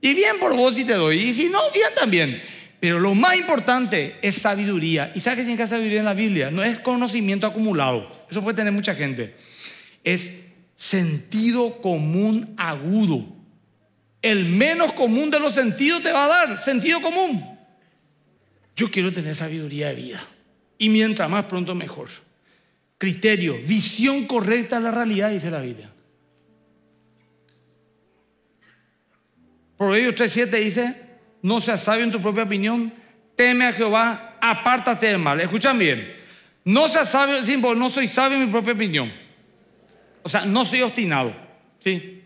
Y bien por vos si te doy. Y si no, bien también. Pero lo más importante es sabiduría. ¿Y sabes qué significa sabiduría en la Biblia? No es conocimiento acumulado. Eso puede tener mucha gente. Es sentido común agudo el menos común de los sentidos te va a dar, sentido común. Yo quiero tener sabiduría de vida. Y mientras más pronto mejor. Criterio, visión correcta de la realidad, dice la Biblia. Proverbios 3.7 dice, no seas sabio en tu propia opinión, teme a Jehová, apártate del mal. Escuchan bien, no seas sabio, no soy sabio en mi propia opinión. O sea, no soy obstinado. ¿sí?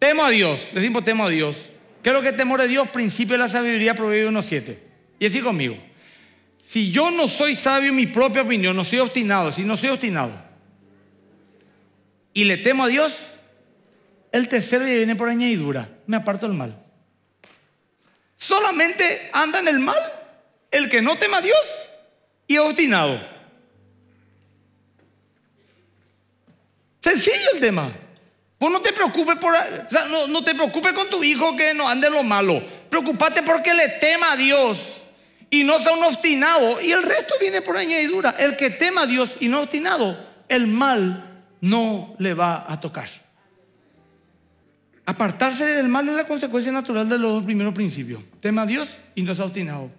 Temo a Dios, decimos temo a Dios. ¿Qué es lo que temor a Dios? Principio de la sabiduría, Proverbios 1.7. Y así conmigo. Si yo no soy sabio en mi propia opinión, no soy obstinado, si no soy obstinado, y le temo a Dios, el tercero ya viene por añadidura, me aparto del mal. Solamente anda en el mal el que no tema a Dios y es obstinado. Sencillo el tema. Vos no te preocupes por, no, te preocupes con tu hijo que no ande lo malo. Preocupate porque le tema a Dios y no sea un obstinado. Y el resto viene por añadidura. El que tema a Dios y no obstinado, el mal no le va a tocar. Apartarse del mal es la consecuencia natural de los primeros principios. Tema a Dios y no sea obstinado.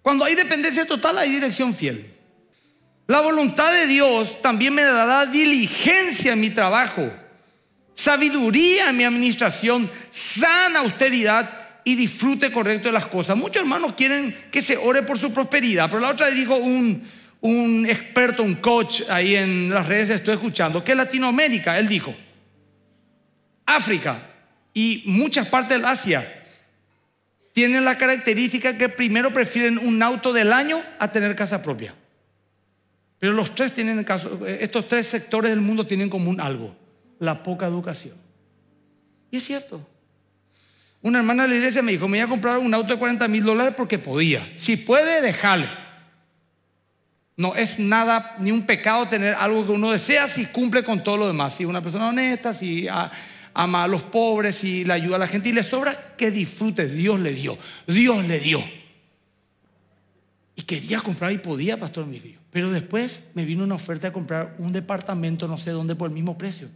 Cuando hay dependencia total, hay dirección fiel. La voluntad de Dios también me dará diligencia en mi trabajo, sabiduría en mi administración, sana austeridad y disfrute correcto de las cosas. Muchos hermanos quieren que se ore por su prosperidad, pero la otra dijo un, un experto, un coach ahí en las redes, estoy escuchando, que Latinoamérica, él dijo, África y muchas partes del Asia tienen la característica que primero prefieren un auto del año a tener casa propia. Pero los tres tienen caso, estos tres sectores del mundo tienen en común algo. la poca educación. Y es cierto. Una hermana de la iglesia me dijo, me iba a comprar un auto de 40 mil dólares porque podía. Si puede, déjale. No es nada, ni un pecado tener algo que uno desea si cumple con todo lo demás. Si es una persona honesta, si ama a los pobres, si le ayuda a la gente y le sobra, que disfrute. Dios le dio. Dios le dio. Y quería comprar y podía, pastor mío. Pero después me vino una oferta de comprar un departamento, no sé dónde, por el mismo precio.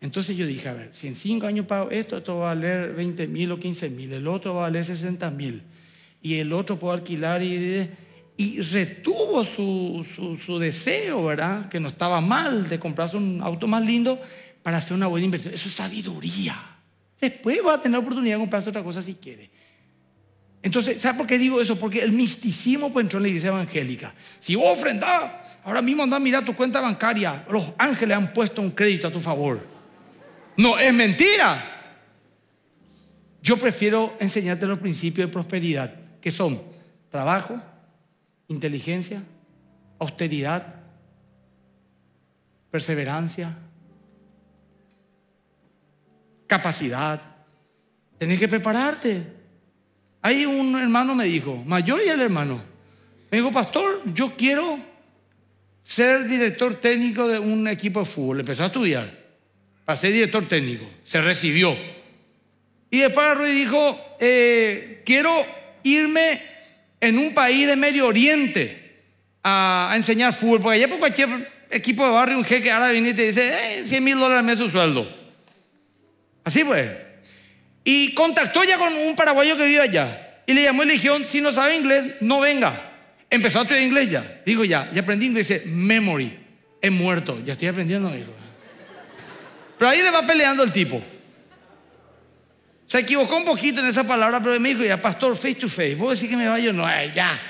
Entonces yo dije, a ver, si en cinco años pago esto, esto va a valer 20 mil o 15 mil, el otro va a valer 60 mil, y el otro puedo alquilar y, retuvo su, su, su, deseo, ¿verdad? Que no estaba mal de comprarse un auto más lindo para hacer una buena inversión. Eso es sabiduría. Después va a tener oportunidad de comprarse otra cosa si quiere. Entonces, ¿sabe por qué digo eso? Porque el misticismo pues entró en la iglesia evangélica. Si vos ofrendás, ahora mismo anda a mirar tu cuenta bancaria, los ángeles han puesto un crédito a tu favor. No, es mentira. Yo prefiero enseñarte los principios de prosperidad, que son trabajo, inteligencia, austeridad, perseverancia, capacidad. Tenés que prepararte. Ahí un hermano me dijo, mayor y el hermano, me dijo, pastor, yo quiero ser director técnico de un equipo de fútbol. Empezó a estudiar para ser director técnico. Se recibió. Y después dijo, eh, quiero irme en un país de Medio Oriente a, enseñar fútbol. Porque allá por cualquier equipo de barrio, un jeque ahora viene y te dice, 100 eh, mil dólares al mes su sueldo. Así pues. Y contactó ya con un paraguayo que vive allá. Y le llamó y le si no sabe inglés, no venga. Empezó a estudiar inglés ya. Digo ya, ya aprendí inglés. Dice, memory. He muerto. Ya estoy aprendiendo. Digo. Pero ahí le va peleando el tipo. Se equivocó un poquito en esa palabra, pero me dijo, ya, pastor, face to face. ¿Vos decís que me vaya? No, ya.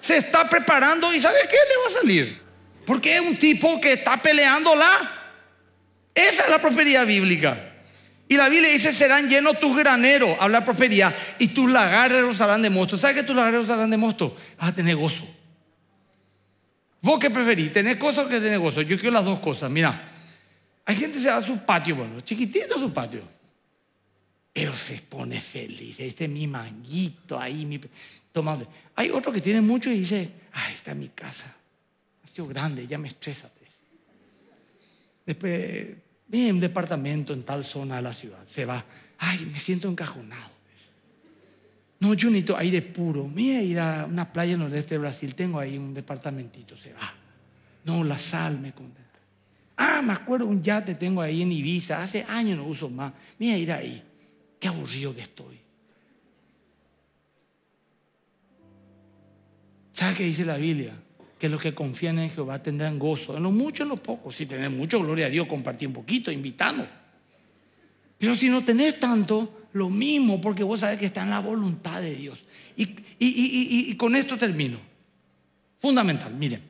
Se está preparando y ¿sabe qué le va a salir? Porque es un tipo que está peleándola. Esa es la prosperidad bíblica. Y la Biblia dice, serán llenos tus graneros, habla prosperidad, y tus lagares serán de mosto. ¿Sabes que tus lagares serán de mosto? Vas a tener gozo. ¿Vos qué preferís? ¿Tener gozo o que tener gozo? Yo quiero las dos cosas. Mira, hay gente que se va a su patio, bueno, chiquitito su patio, pero se pone feliz. Este es mi manguito ahí, mi... Toma. Hay otro que tiene mucho y dice, ay, está en mi casa. Ha sido grande, ya me estresa. Después Ve un departamento en tal zona de la ciudad. Se va. Ay, me siento encajonado. No, yo necesito aire puro. Mira, ir a una playa en el nordeste de Brasil. Tengo ahí un departamentito. Se va. No, la sal me conta. Ah, me acuerdo un yate tengo ahí en Ibiza. Hace años no uso más. Mira, ir ahí. Qué aburrido que estoy. ¿Sabe qué dice la Biblia? Que los que confían en Jehová tendrán gozo, en lo mucho, en lo poco. Si tenés mucho, gloria a Dios, compartí un poquito, invitamos. Pero si no tenés tanto, lo mismo, porque vos sabés que está en la voluntad de Dios. Y, con esto termino. Fundamental, miren.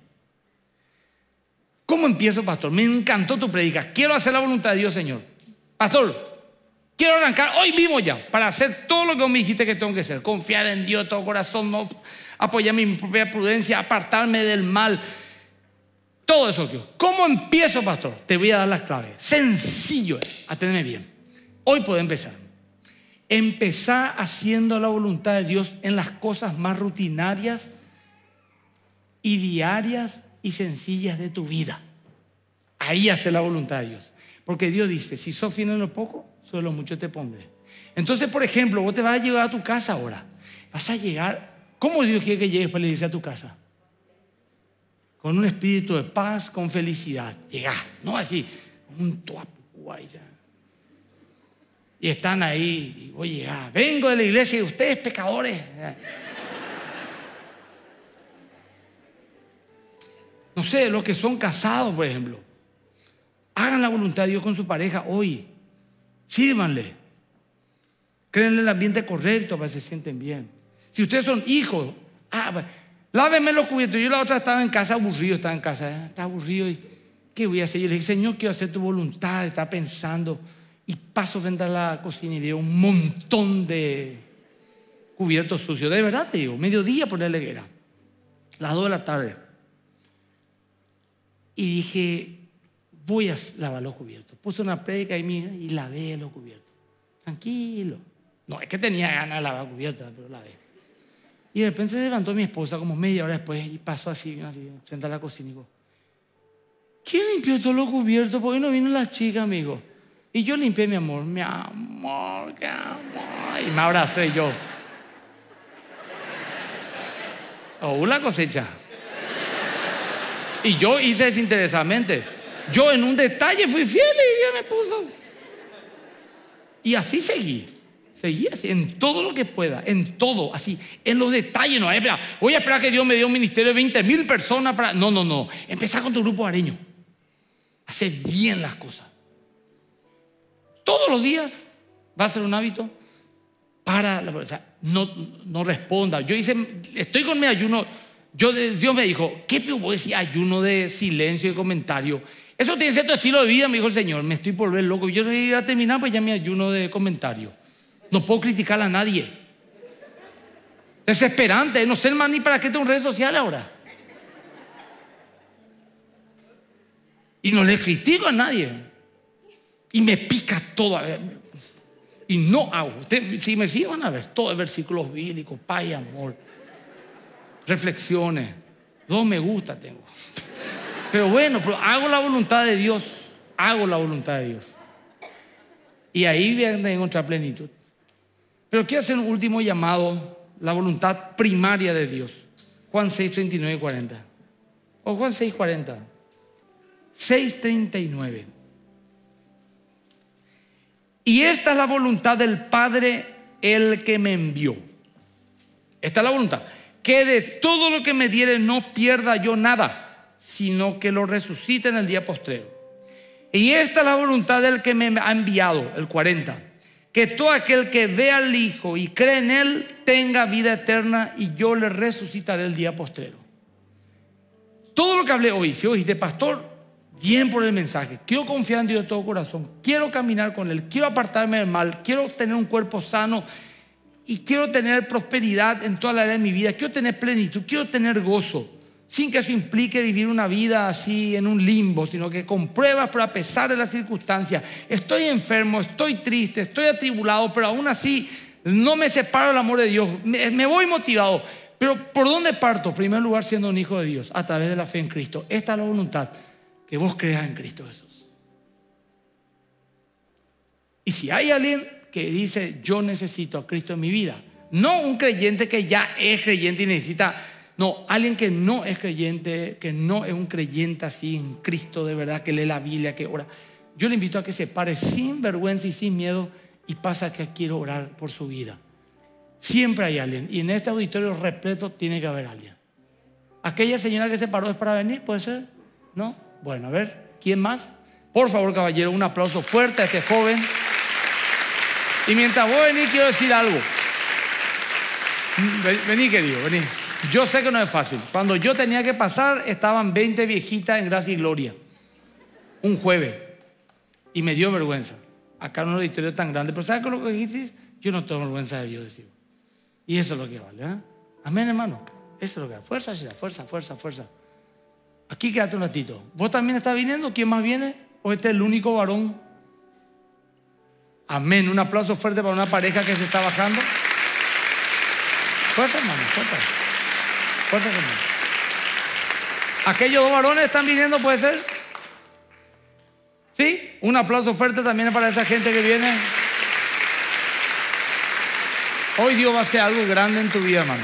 ¿Cómo empiezo, pastor? Me encantó tu predica. Quiero hacer la voluntad de Dios, Señor. Pastor, quiero arrancar hoy mismo ya para hacer todo lo que me dijiste que tengo que hacer. Confiar en Dios, todo corazón, no apoyar mi propia prudencia, apartarme del mal. Todo eso. ¿Cómo empiezo, pastor? Te voy a dar las claves. Sencillo es, aténme bien. Hoy puedo empezar. Empezar haciendo la voluntad de Dios en las cosas más rutinarias y diarias y sencillas de tu vida. Ahí hace la voluntad de Dios. Porque Dios dice, si sos fiel en lo poco, sobre lo mucho te pondré. Entonces, por ejemplo, vos te vas a llegar a tu casa ahora. Vas a llegar ¿Cómo Dios quiere que llegues para la iglesia a tu casa? Con un espíritu de paz, con felicidad. Llega, no así, un guay ya. Y están ahí, y voy a llegar. Vengo de la iglesia y ustedes pecadores. No sé, los que son casados, por ejemplo. Hagan la voluntad de Dios con su pareja hoy. Sírvanle. Créenle el ambiente correcto para que se sienten bien. Si ustedes son hijos, ah, lávenme los cubiertos. Yo la otra estaba en casa aburrido, estaba en casa, ¿eh? estaba aburrido y ¿qué voy a hacer? Yo le dije, Señor, quiero hacer tu voluntad, estaba pensando. Y paso frente a la cocina y veo un montón de cubiertos sucios. De verdad te digo, mediodía por la leguera, las dos de la tarde. Y dije, voy a lavar los cubiertos. Puse una predica y, mira, y lavé los cubiertos. Tranquilo. No, es que tenía ganas de lavar cubiertos, pero lavé. Y de repente se levantó mi esposa como media hora después y pasó así, así frente a la cocina y dijo, ¿quién limpió todos los cubiertos? ¿Por qué no vino la chica, amigo? Y yo limpié mi amor, mi amor, qué amor. Y me abracé yo. Oh, la cosecha. Y yo hice desinteresadamente. Yo en un detalle fui fiel y ella me puso. Y así seguí. Seguí así, en todo lo que pueda, en todo, así, en los detalles. No, espera, voy a esperar que Dios me dé un ministerio de 20 mil personas para. No, no, no. Empezar con tu grupo areño. Hacer bien las cosas. Todos los días va a ser un hábito para la. O no, no responda. Yo hice, estoy con mi ayuno. Yo, Dios me dijo, ¿qué puedo decir ayuno de silencio y comentario? Eso tiene cierto estilo de vida, me dijo el Señor. Me estoy por loco. Yo iba a terminar, pues ya mi ayuno de comentario. No puedo criticar a nadie. Desesperante, no sé más ni para qué tengo redes sociales ahora. Y no le critico a nadie. Y me pica todo. Y no hago. Ustedes, si me siguen a ver todos versículos bíblicos, paz y amor. Reflexiones. Dos me gusta tengo. Pero bueno, pero hago la voluntad de Dios. Hago la voluntad de Dios. Y ahí viene a encontrar plenitud. Pero quiero hacer un último llamado, la voluntad primaria de Dios. Juan 6, 39 y 40. O Juan 6, 40. 6, 39. Y esta es la voluntad del Padre, el que me envió. Esta es la voluntad. Que de todo lo que me diere no pierda yo nada, sino que lo resucite en el día postrero. Y esta es la voluntad del que me ha enviado, el 40 que todo aquel que ve al Hijo y cree en Él tenga vida eterna y yo le resucitaré el día postrero. Todo lo que hablé hoy, si oíste, pastor, bien por el mensaje, quiero confiar en Dios de todo corazón, quiero caminar con Él, quiero apartarme del mal, quiero tener un cuerpo sano y quiero tener prosperidad en toda la área de mi vida, quiero tener plenitud, quiero tener gozo sin que eso implique vivir una vida así en un limbo, sino que con pruebas, pero a pesar de las circunstancias, estoy enfermo, estoy triste, estoy atribulado, pero aún así no me separo del amor de Dios, me, voy motivado. Pero ¿por dónde parto? En primer lugar, siendo un hijo de Dios, a través de la fe en Cristo. Esta es la voluntad, que vos creas en Cristo Jesús. Y si hay alguien que dice, yo necesito a Cristo en mi vida, no un creyente que ya es creyente y necesita no, alguien que no es creyente, que no es un creyente así en Cristo de verdad, que lee la Biblia, que ora. Yo le invito a que se pare sin vergüenza y sin miedo y pasa que quiero orar por su vida. Siempre hay alguien. Y en este auditorio repleto tiene que haber alguien. ¿Aquella señora que se paró es para venir? ¿Puede ser? ¿No? Bueno, a ver, ¿quién más? Por favor, caballero, un aplauso fuerte a este joven. Y mientras voy a venir, quiero decir algo. Vení, querido, vení. Yo sé que no es fácil. Cuando yo tenía que pasar, estaban 20 viejitas en gracia y gloria. Un jueves. Y me dio vergüenza. Acá en un auditorio tan grande. Pero ¿sabes lo que dijiste? Yo no tengo vergüenza de Dios, decía. Y eso es lo que vale. ¿eh? Amén, hermano. Eso es lo que vale. Fuerza, fuerza, fuerza, fuerza. Aquí quédate un ratito. ¿Vos también estás viniendo? ¿Quién más viene? ¿O este es el único varón? Amén. Un aplauso fuerte para una pareja que se está bajando. Fuerza, hermano, fuerza. ¿Aquellos dos varones están viniendo, puede ser? ¿Sí? Un aplauso fuerte también para esa gente que viene. Hoy Dios va a hacer algo grande en tu vida, hermano.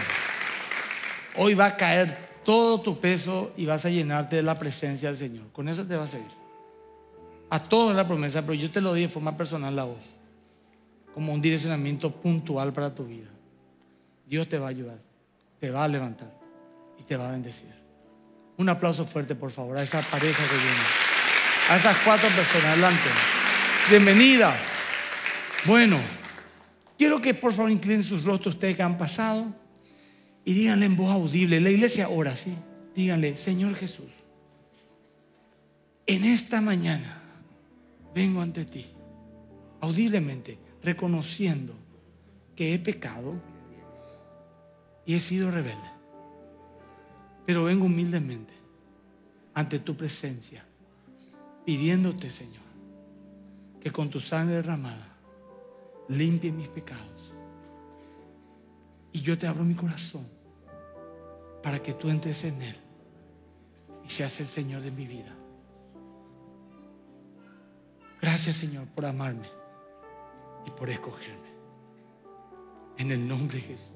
Hoy va a caer todo tu peso y vas a llenarte de la presencia del Señor. Con eso te va a seguir. A todos la promesa, pero yo te lo di de forma personal la voz. Como un direccionamiento puntual para tu vida. Dios te va a ayudar. Te va a levantar te va a bendecir. Un aplauso fuerte, por favor, a esa pareja que viene. A esas cuatro personas. Adelante. Bienvenida. Bueno, quiero que por favor inclinen sus rostros ustedes que han pasado y díganle en voz audible. La iglesia ahora, ¿sí? Díganle, Señor Jesús, en esta mañana vengo ante ti, audiblemente, reconociendo que he pecado y he sido rebelde. Pero vengo humildemente ante tu presencia pidiéndote, Señor, que con tu sangre derramada limpie mis pecados. Y yo te abro mi corazón para que tú entres en él y seas el Señor de mi vida. Gracias, Señor, por amarme y por escogerme. En el nombre de Jesús.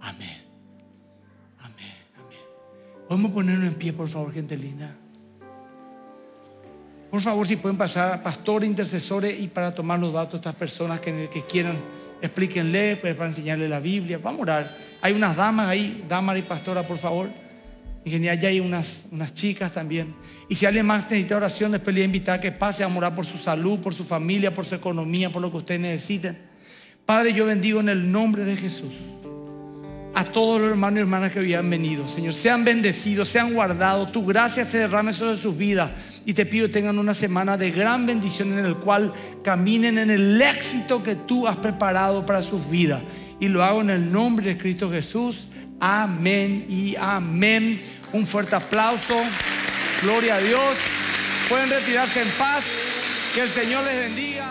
Amén. Vamos a ponernos en pie, por favor, gente linda. Por favor, si pueden pasar pastores, intercesores y para tomar los datos de estas personas que, quieran, explíquenle pues, para enseñarle la Biblia. Vamos a orar. Hay unas damas ahí, damas y pastora, por favor. Genial, ya hay unas, unas chicas también. Y si alguien más necesita oración, después le voy a invitar a que pase a morar por su salud, por su familia, por su economía, por lo que ustedes necesiten. Padre, yo bendigo en el nombre de Jesús a todos los hermanos y hermanas que habían venido. Señor, sean bendecidos, sean guardados. Tu gracia se derrame sobre sus vidas. Y te pido que tengan una semana de gran bendición en el cual caminen en el éxito que tú has preparado para sus vidas. Y lo hago en el nombre de Cristo Jesús. Amén y amén. Un fuerte aplauso. Gloria a Dios. Pueden retirarse en paz. Que el Señor les bendiga.